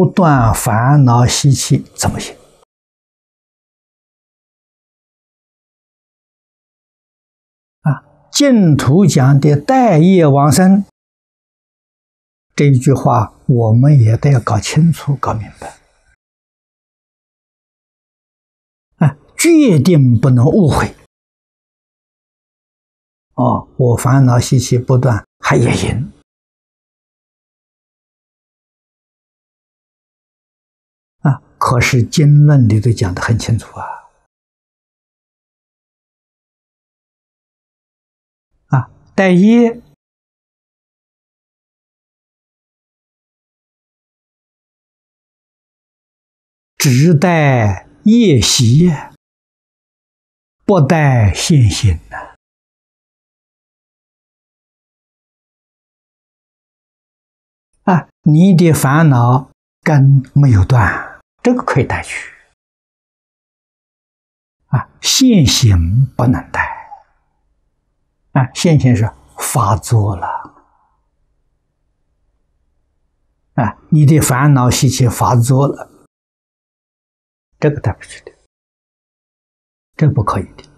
不断烦恼习气，怎么行？啊，净土讲的待业往生这一句话，我们也得要搞清楚、搞明白。啊，决定不能误会。哦，我烦恼习气不断，还也行。可是经论里头讲的很清楚啊，啊，待业只待业习，不待现行的。啊，你的烦恼根没有断，这个可以带去。啊，现行不能带。啊，现行是发作了。啊，你的烦恼习气发作了，这个带不去的，这不可以的。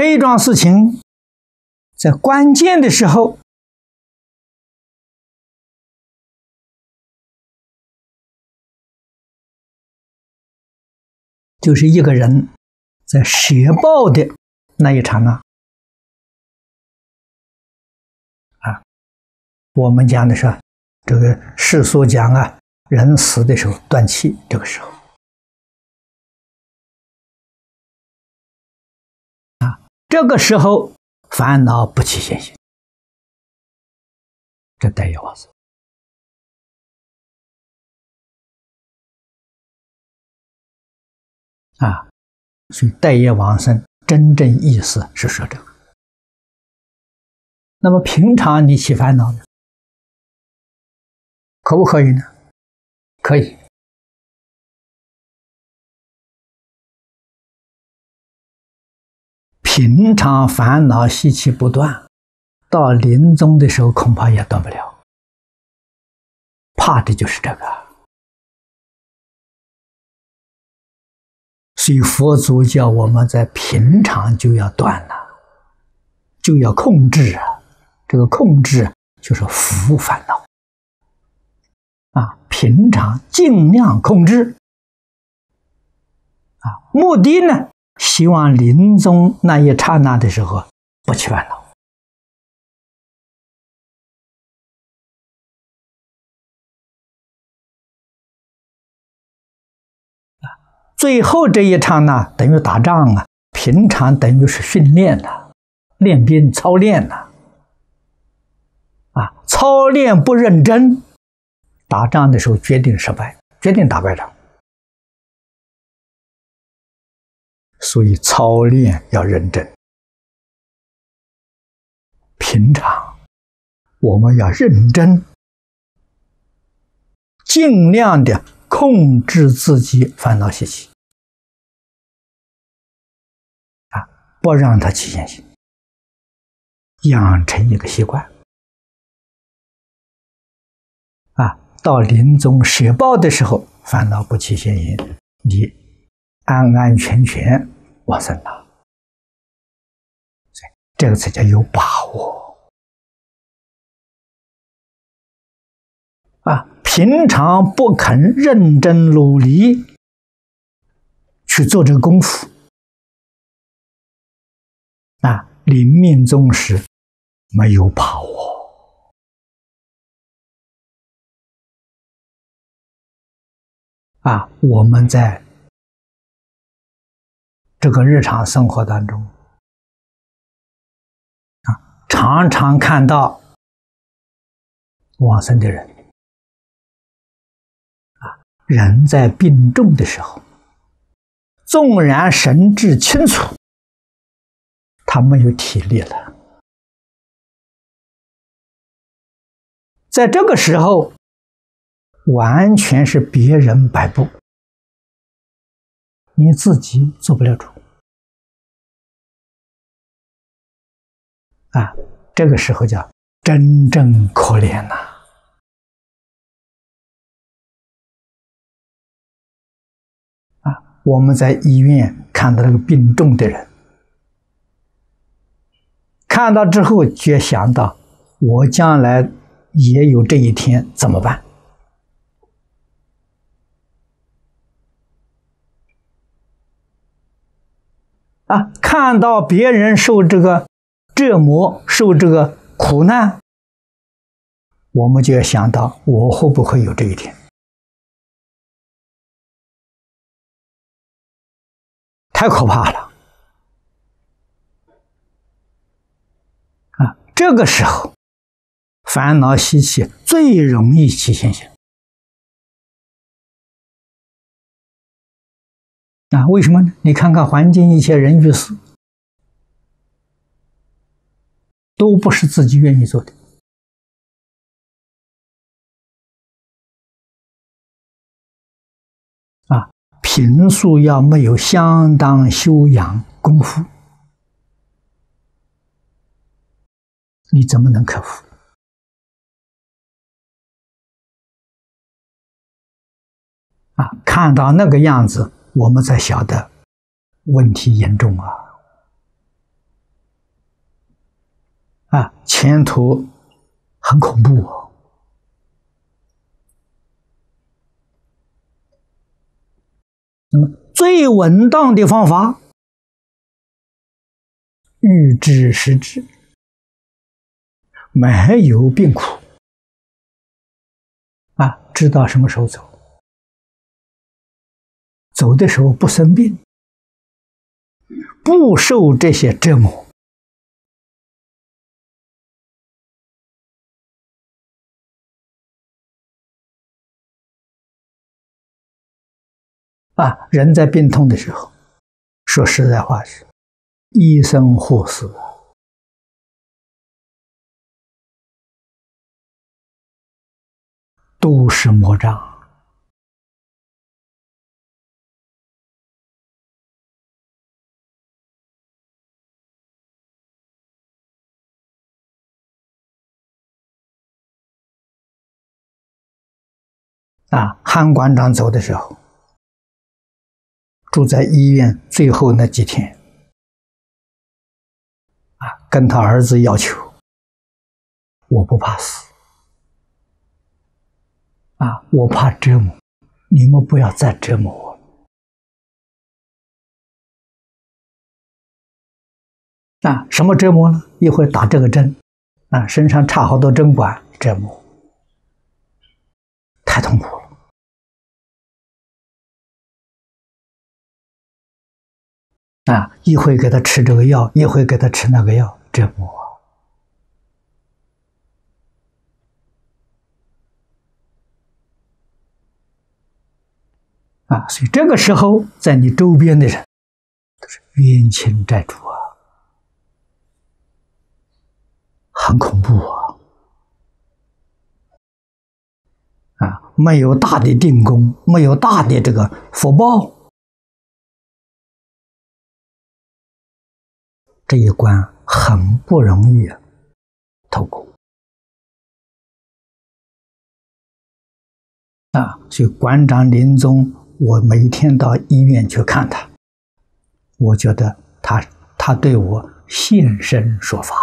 这一桩事情，在关键的时候，就是一个人在舍报的那一刹那，啊，我们讲的是这个世俗讲啊，人死的时候断气，这个时候。这个时候，烦恼不起现行，这待业往生啊，所以待业往生真正意思是说这个。那么平常你起烦恼呢，可不可以呢？可以。平常烦恼习气不断，到临终的时候恐怕也断不了。怕的就是这个，所以佛祖叫我们在平常就要断了，就要控制啊。这个控制就是福烦恼啊，平常尽量控制啊，目的呢？希望临终那一刹那的时候不起烦恼最后这一刹那等于打仗啊，平常等于是训练了，练兵操练了。啊，操练不认真，打仗的时候决定失败，决定打败仗。所以操练要认真，平常我们要认真，尽量的控制自己烦恼习气，啊，不让它起现行，养成一个习惯，啊，到临终舍报的时候，烦恼不起现行，你。安安全全往生了，这个才叫有把握啊！平常不肯认真努力去做这个功夫啊，临命终时没有把握啊！我们在。这个日常生活当中，啊，常常看到往生的人，啊，人在病重的时候，纵然神志清楚，他没有体力了，在这个时候，完全是别人摆布。你自己做不了主。啊这个时候叫真正可怜呐。啊我们在医院看到那个病重的人看到之后就想到我将来也有这一天怎么办？看到别人受这个折磨、受这个苦难，我们就要想到我会不会有这一天？太可怕了！啊，这个时候烦恼习气最容易起现行。啊，为什么呢？你看看环境，一切人与事，都不是自己愿意做的。啊，平素要没有相当修养功夫，你怎么能克服？啊，看到那个样子。我们才晓得问题严重啊！啊，前途很恐怖哦。那么最稳当的方法，预知时至，没有病苦啊，知道什么时候走。走的时候不生病，不受这些折磨啊！人在病痛的时候，说实在话是，医生护士都是魔障。啊，韩馆长走的时候，住在医院最后那几天，啊，跟他儿子要求，我不怕死，啊，我怕折磨，你们不要再折磨我。啊，什么折磨呢？一会打这个针，啊，身上插好多针管，折磨，太痛苦了。啊！一会给他吃这个药，一会给他吃那个药，折磨啊！所以这个时候，在你周边的人都是冤亲债主啊，很恐怖啊！啊，没有大的定功，没有大的这个福报。这一关很不容易透过啊！所以馆长临终，我每天到医院去看他，我觉得他他对我现身说法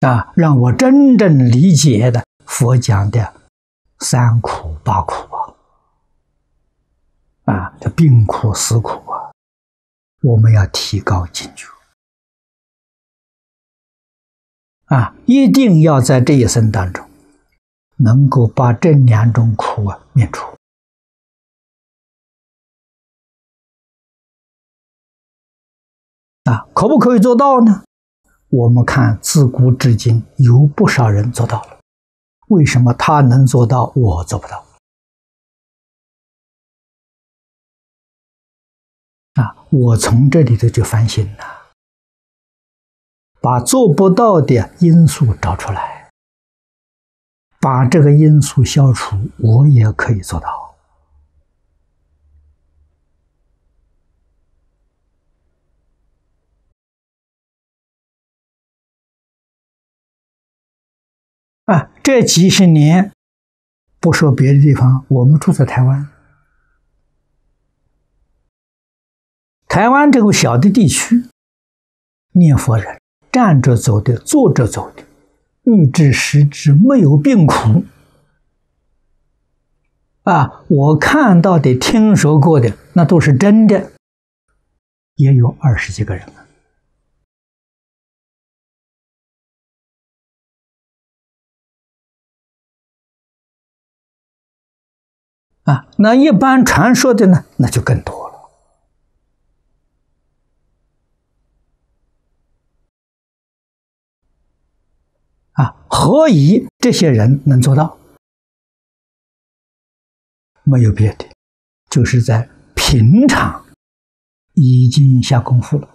啊，让我真正理解的佛讲的三苦八苦啊。啊，这病苦死苦啊！我们要提高警觉啊！一定要在这一生当中，能够把这两种苦啊免除啊！可不可以做到呢？我们看自古至今有不少人做到了，为什么他能做到，我做不到？我从这里头就反省了把做不到的因素找出来把这个因素消除我也可以做到。啊这几十年不说别的地方我们住在台湾台湾这个小的地区，念佛人站着走的，坐着走的，欲知时之没有病苦。啊，我看到的、听说过的，那都是真的，也有二十几个人啊。啊，那一般传说的呢，那就更多啊，何以这些人能做到？没有别的，就是在平常已经下功夫了。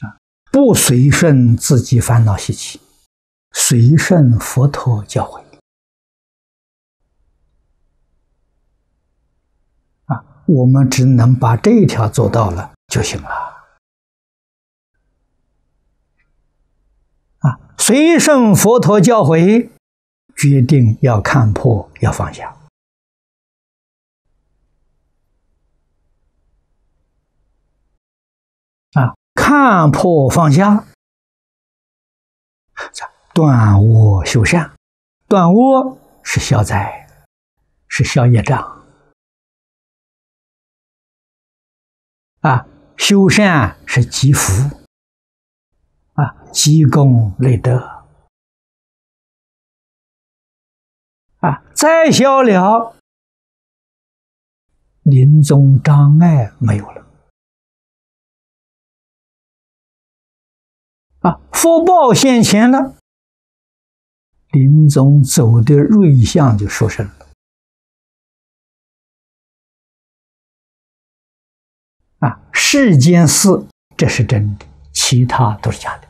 啊，不随顺自己烦恼习气，随顺佛陀教诲。啊我们只能把这一条做到了就行了。啊，随顺佛陀教诲，决定要看破，要放下。啊，看破放下，断恶修善，断恶是消灾，是消业障。啊，修善是积福，啊，积功累德，啊，再消了，临终障碍没有了，啊，福报现前了，临终走的瑞相就出生了。啊，世间事这是真的，其他都是假的。